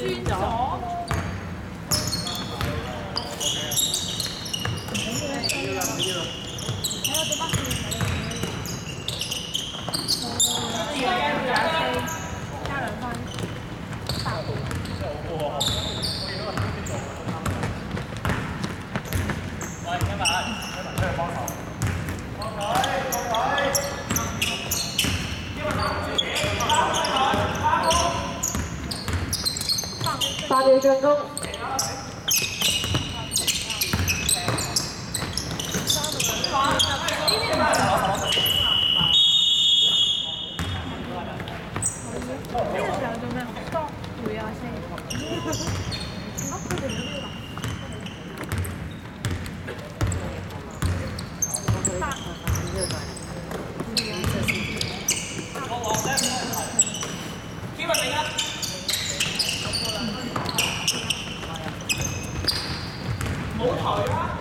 轉咗。加兩分，八半。八秒進攻，呢個時候做咩？當會啊聲。啊，佢哋好睇啊。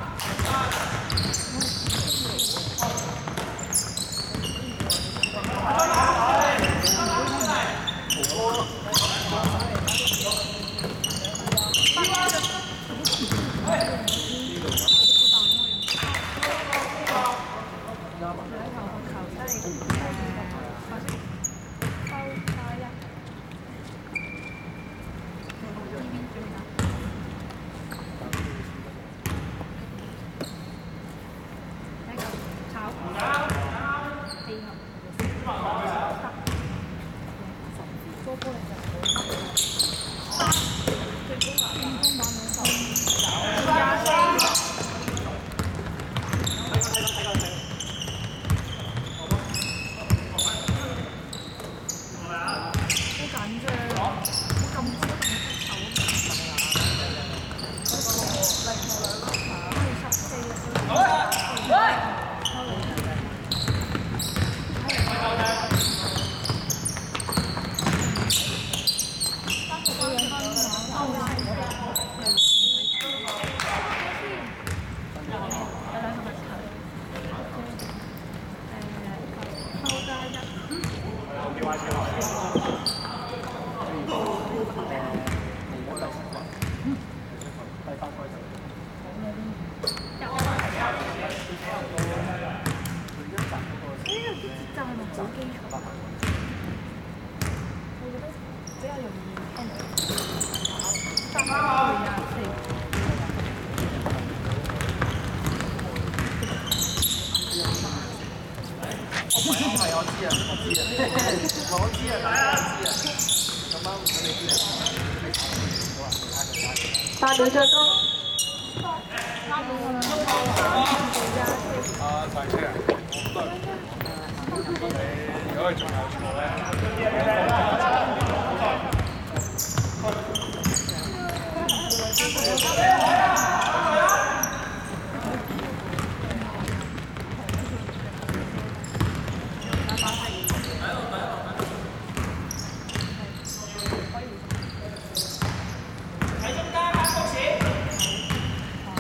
Stop. 誒，如果低速滑，低速，我覺得不要有疑。八秒進攻，啊，上車啊！如果佢仲有錯咧，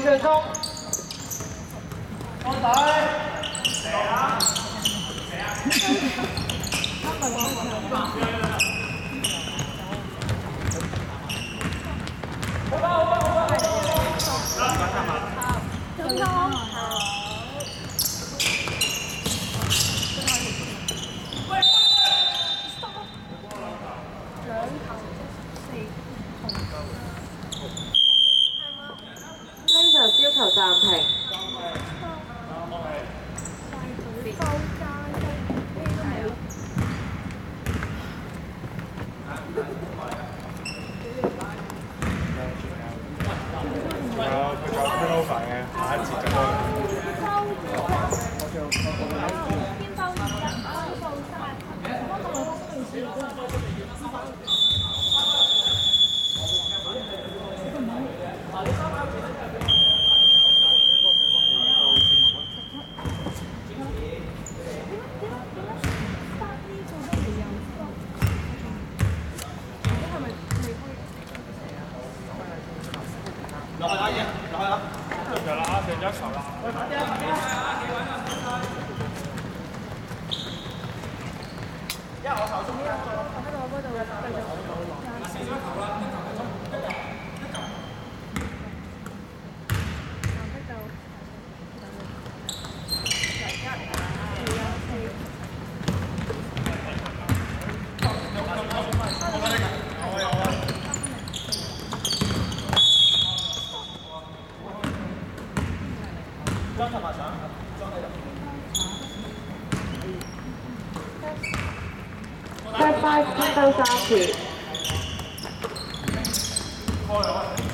啊，自己啊！八秒進攻，呢場要求暫停。了，拿一，拿一，正着了啊，正着了。拿一，拿一，拿一，我少了。他那个我不懂，我少输了。那先先跑了。拜金豆沙皮。好。好。好。好。好。好。好。好。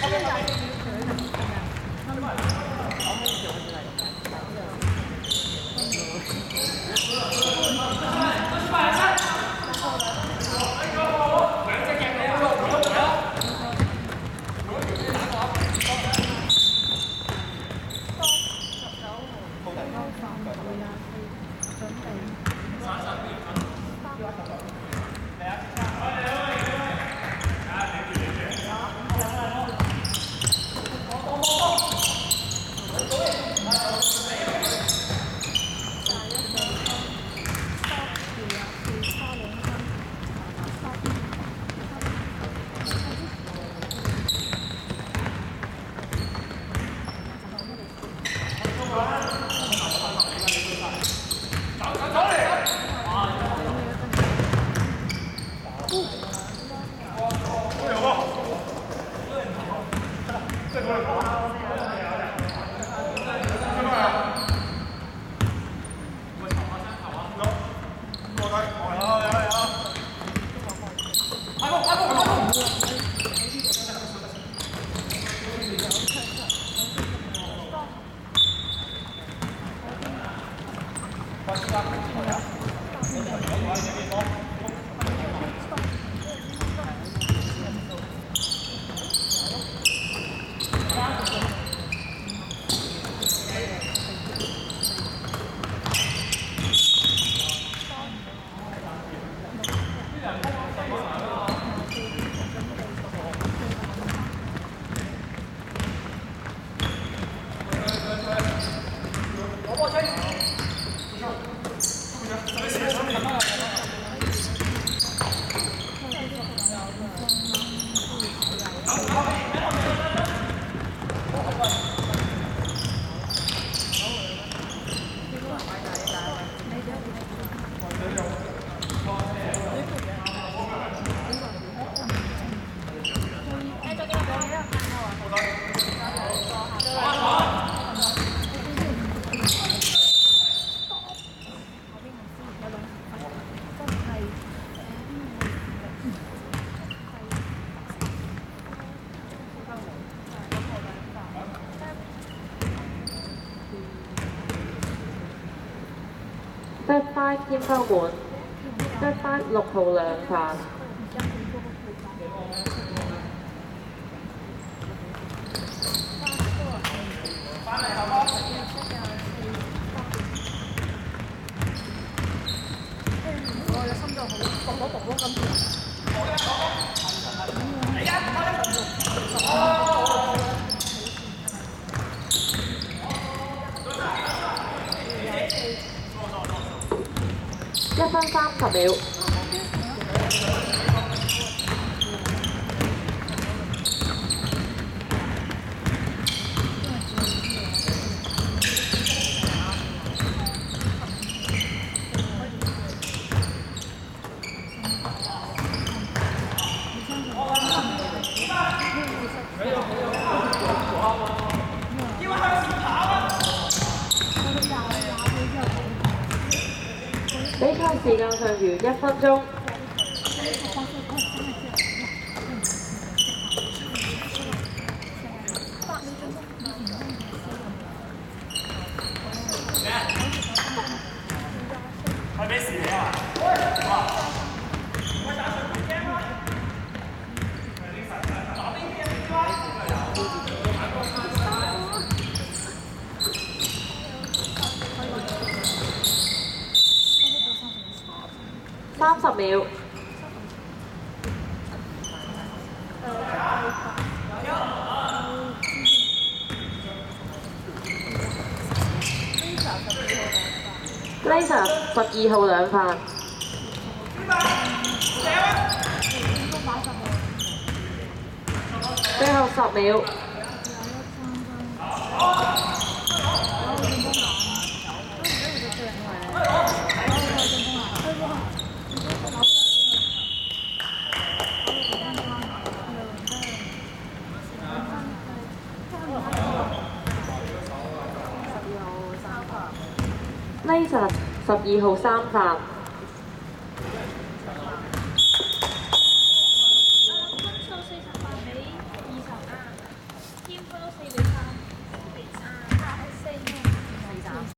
好。好。好。好。Oh, oh, oh. Set five 天花滿。Set five 六號兩發。我嘅心臟好搏搏搏咁。一分三十秒。比一分鐘。秒。Lisa 十二號兩份。最後十秒。車站十二號三發。